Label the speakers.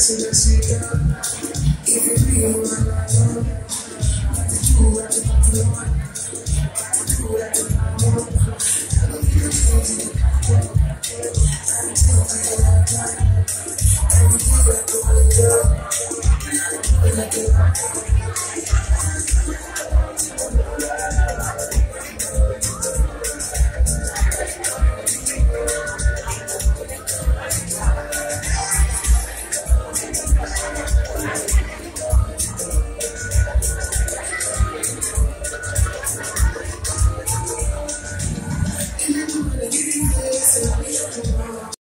Speaker 1: If it be what I know, got to do what I want. To do what I want. I need to tell I want. I can I got. Every day I. I I. You.